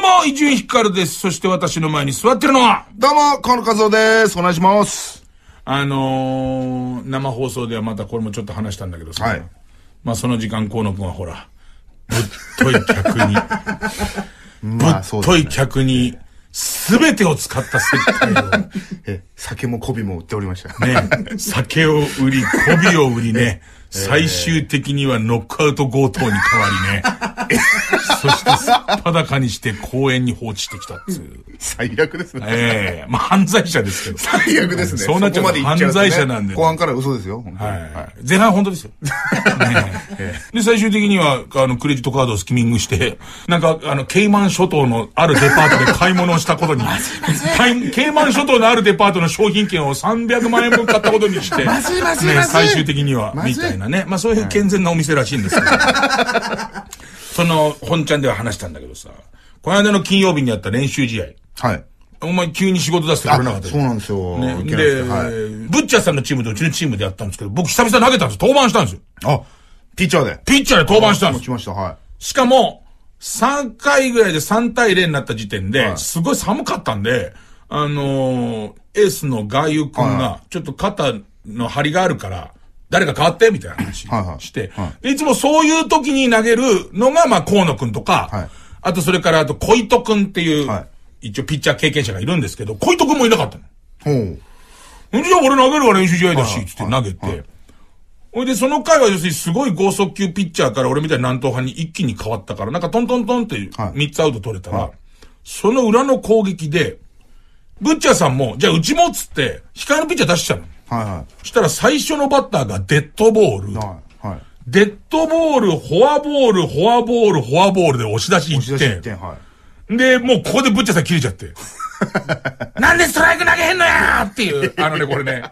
うも、伊集院光です。そして私の前に座ってるのは、どうも、河野和夫です。お願いします。あのー、生放送ではまたこれもちょっと話したんだけどさ、はいまあその時間河野くんはほら、ぶっとい客に、ぶ まあ、っとい客に、すべてを使った接待を、え、酒も媚びも売っておりました。ね、酒を売り、媚びを売りね、最終的にはノックアウト強盗に変わりね、そしてすっぱだかにして公園に放置してきたっつう。最悪ですね。ええまあ犯罪者ですけど。最悪ですね。そうなっちゃうま犯罪者なんで。後半から嘘ですよ。はいはい。前半本当ですよ。ねえで、最終的には、あの、クレジットカードをスキミングして、なんか、あの、ケイマン諸島のあるデパートで買い物をしたことに、ケイマン諸島のあるデパートの商品券を300万円分買ったことにして、まずいまずいねまずい最終的には、みたいなね。まあ、そういう健全なお店らしいんですけど。その、本ちゃんでは話したんだけどさ、この間の金曜日にやった練習試合。はい。お前急に仕事出してくれなかったよそうなんですよ。ね、で、はい。ブッチャーさんのチームとうちのチームでやったんですけど、僕久々投げたんです登板したんですよ。あ、ピッチャーで。ピッチャーで登板したんですよ。来ました、はしかも、3回ぐらいで3対0になった時点で、はいすごい寒かったんで、あのーエースのガーユー君はが、ちょっと肩の張りがあるから、誰か変わってみたいな話はいはいしては、でいつもそういう時に投げるのが、まあ、河野君とか、はいあとそれから、あと、小糸君っていう、は一応ピッチャー経験者がいるんですけど、小糸君もいなかったの。い。ほう。じゃあ俺投げるわ練習試合だし、はいつって投げて。ほいで、その回は要するにすごい剛速球ピッチャーから俺みたいな南東派に一気に変わったから、なんかトントントンってはい3つアウト取れたら、はいその裏の攻撃で、ブッチャーさんも、じゃあうちもっつって、控えのピッチャー出しちゃうの。はいはそしたら最初のバッターがデッドボールい。。はい。はい。デッドボール、フォアボール、フォアボール、フォアボールで押し出し1押し出し1点。点、はい。で、もうここでブッチャーさん切れちゃって。なんでストライク投げへんのやーっていう、あのね、これね、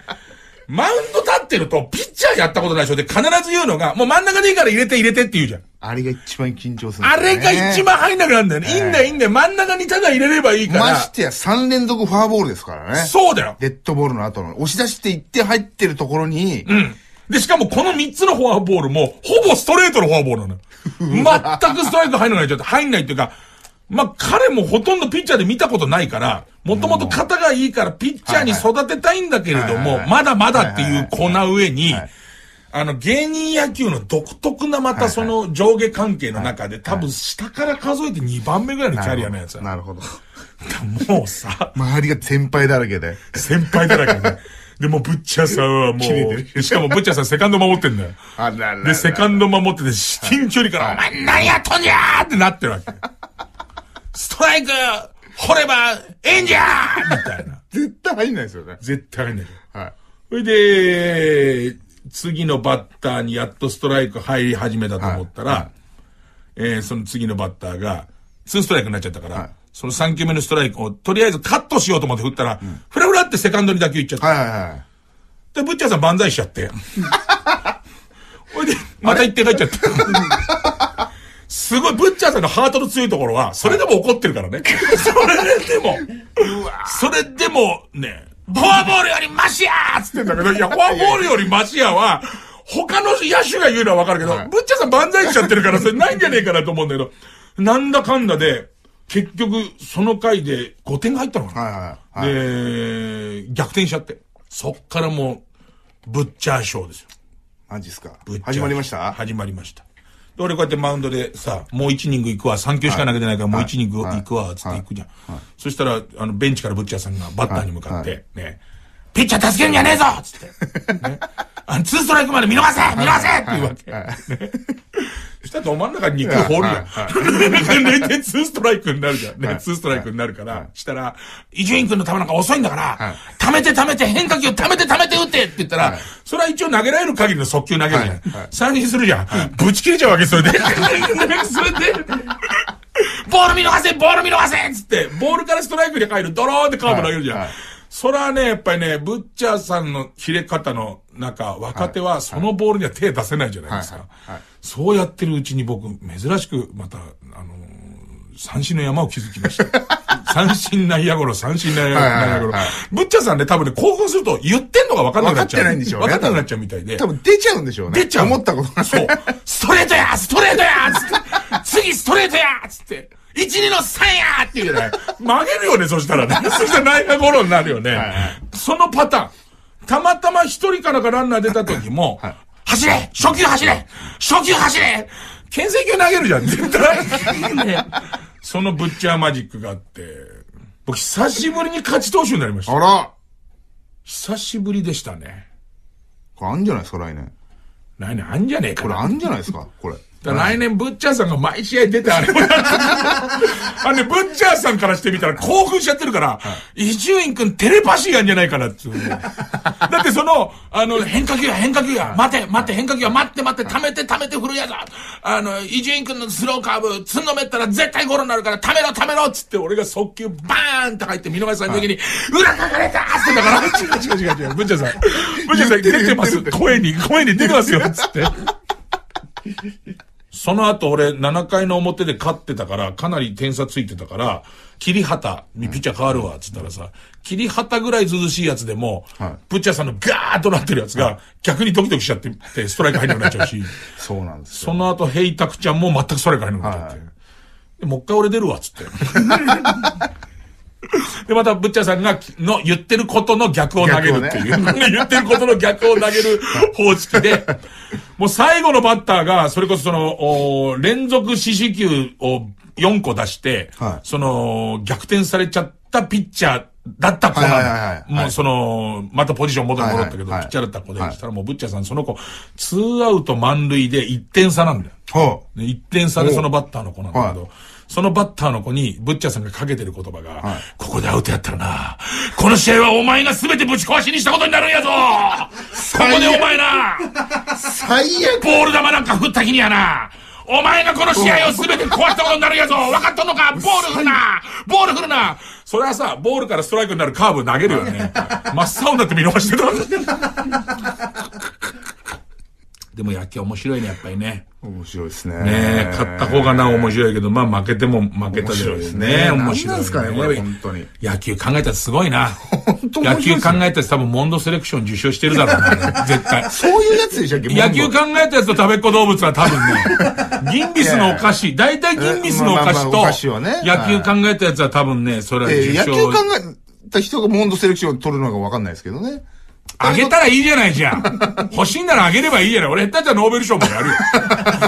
マウンド立ってると、ピッチャーやったことない人で必ず言うのが、もう真ん中でいいから入れて入れてって言うじゃん。あれが一番緊張するんあ。れが一番入んなくなるんだよね。いいんだよ、いいんだよ。真ん中にただ入れればいいから。ましてや3連続フォアボールですからね。そうだよ。デッドボールの後の押し出して1点入ってるところに、うん。で、しかもこの3つのフォアボールも、ほぼストレートのフォアボールなのよ。全くストライク入んないちゃって、入んないっていうか、まあ、彼もほとんどピッチャーで見たことないから、もともと肩がいいからピッチャーに育てたいんだけれども、まだまだっていう粉上にはい、あの、芸人野球の独特なまたその上下関係の中で、多分下から数えて2番目ぐらいのキャリアのやつだ。なるほど。もうさ、周りが先輩だらけで。先輩だらけで。でも、ブッチャーさんはもう、しかもブッチャーさんセカンド守ってんだよ。あらららで、セカンド守ってて、至近距離から、お前何やっとんじゃーってなってるわけ。ストライク、掘れば、ええんじゃー みたいな。絶対入んないですよね。絶対入んないよ。はい。それで、次のバッターにやっとストライク入り始めたと思ったら、えーその次のバッターが、2ストライクになっちゃったから、はいその3球目のストライクを、とりあえずカットしようと思って振ったら、フラフラってセカンドに打球いっちゃった。はいはいはい。で、ブッチャーさん万歳しちゃって。ほいで、また一点入っちゃった。すごい、ブッチャーさんのハートの強いところは、それでも怒ってるからね。それでも、それでも、ね、フォアボールよりマシやーっつってんだけど、いや、フォアボールよりマシやは、他の野手が言うのはわかるけど、はいブッチャーさん万歳しちゃってるから、それないんじゃねえかなと思うんだけど、なんだかんだで、結局、その回で5点が入ったのかな。はいはいはい。で、逆転しちゃって。そっからもう、ブッチャーショーですよ。マジっすか始まりました？始まりました。で、俺こうやってマウンドでさ、もう1イニング行くわ、3球しか投げてないから、もう1イニング行くわ、つって行くじゃん。そしたら、あの、ベンチからブッチャーさんがバッターに向かって、ね、ピッチャー助けんじゃねえぞつって。ね。あの、ツーストライクまで見逃せ見逃せって言うわけ。ねそしたらど真ん中に2球放るじゃん。0点2ストライクになるじゃん。ね、はい2ストライクになるから、したら、伊集院君の球なんか遅いんだからはい、溜めて溜めて変化球溜めて溜めて打ってって言ったらはい、それは一応投げられる限りの速球投げるじゃん。三振するじゃん。ぶち切れちゃうわけ、それで。それで、ボール見逃せボール見逃せっつって、ボールからストライクに入る、ドローってカーブ投げるじゃん。それはね、やっぱりね、ブッチャーさんの切れ方の中、若手はそのボールには手出せないじゃないですか。そうやってるうちに僕、珍しくまた、あのー三振の山を築きました。三振内野ゴロ、三振内野はいはいはい内野ゴロ。ブッチャーさんね、多分ね、興奮すると言ってんのが分かんなくなっちゃう。分かってないんでしょうね分かんなくなっちゃうみたいで。多分出ちゃうんでしょうね。出ちゃう。思ったことがそう。ストレートやストレートやつって。次ストレートやつって。一二の3やって言うじゃない。曲げるよね、そしたらね。そしたら内野ゴロになるよね。そのパターン。たまたま一人からがランナー出た時も、走れ初球走れ初球走れ牽制球投げるじゃん、絶対。ねそのブッチャーマジックがあって、僕久しぶりに勝ち投手になりました。あら久しぶりでしたね。これあんじゃないですか、来年。来年あんじゃねえかな。これあんじゃないですか、これ。来年、ブッチャーさんが毎試合出てあれあのね、ブッチャーさんからしてみたら興奮しちゃってるから、伊集院くんテレパシーやんじゃないかなっつう。の。だってその、あの、変化球や、変化球や、待て、待って、変化球や、待って、待って、溜めて、溜めて振るやつあの、伊集院くんのスローカーブ、つんのめったら絶対ゴロになるから、溜めろ、溜めろっつって、俺が速球バーンって入って、見逃しさんの時に、裏かかれたーってだから、違う違う違う違う、ブッチャーさん。ブッチャーさん出てます。声に、声に出てますよ、つって。その後俺7回の表で勝ってたから、かなり点差ついてたから、桐畑にピッチャー変わるわ、つったらさ、桐畑ぐらい涼しいやつでも、はいプッチャーさんのガーッとなってるやつが、逆にドキドキしちゃってて、ストライク入んなくなっちゃうし、そうなんですよ。その後ヘイタクちゃんも全くストライク入んなくなっちゃって。もう一回俺出るわ、つって。で、また、ブッチャーさんが、の、言ってることの逆を投げるっていう。言ってることの逆を投げる 方式で、もう最後のバッターが、それこそその、お連続四死球を4個出して、はい。その、逆転されちゃったピッチャーだった子なの。もうその、またポジション戻って戻ったけど、ピッチャーだった子で、はいそしたらもうブッチャーさん、その子、ツーアウト満塁で1点差なんだよ。はで1点差でそのバッターの子なんだけど、はそのバッターの子に、ブッチャーさんがかけてる言葉が、はい。ここでアウトやったらな、この試合はお前が全てぶち壊しにしたことになるんやぞ。ここでお前な、最悪。ボール球なんか振った日にやな、お前がこの試合を全て壊したことになるんやぞ。分かっとんのか？ボール振るな。ボール振るな。それはさ、ボールからストライクになるカーブ投げるよね。真っ青になって見逃してた。でも野球面白いね、やっぱりね。面白いですね。ねえ、勝った方がな面白いけど、まあ負けても負けたで面白いですね。ね面白い、何なんすかねこれ本当に野球考えたらすごいな。当面野球白いですね考えたやつ多分モンドセレクション受賞してるだろうな。絶対。そういうやつでしたっけ？野球考えたやつと食べっ子動物は多分ね、銀ビスのお菓子、大体銀ビスのお菓子と、野球考えたやつは多分ね、それは受賞。えー野球考えた人がモンドセレクションを取るのかわかんないですけどね。あげたらいいじゃないじゃん。欲しいんならあげればいいじゃない。俺下手じゃノーベル賞もやるよ。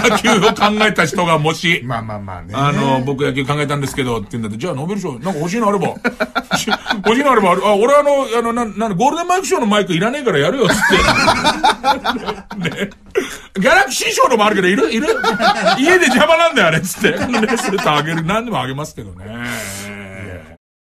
野球を考えた人がもし。まあまあまあね。あの、僕野球考えたんですけど、って言うんだって、じゃあノーベル賞、なんか欲しいのあれば。欲しいのあれば、ああ、俺あの、あの、な、な、ゴールデンマイク賞のマイクいらねえからやるよ、つって。ね。ギャラクシー賞のもあるけど、いるいる？家で邪魔なんだよ、あれ、つって。ね、それとあげる。何でもあげますけどね。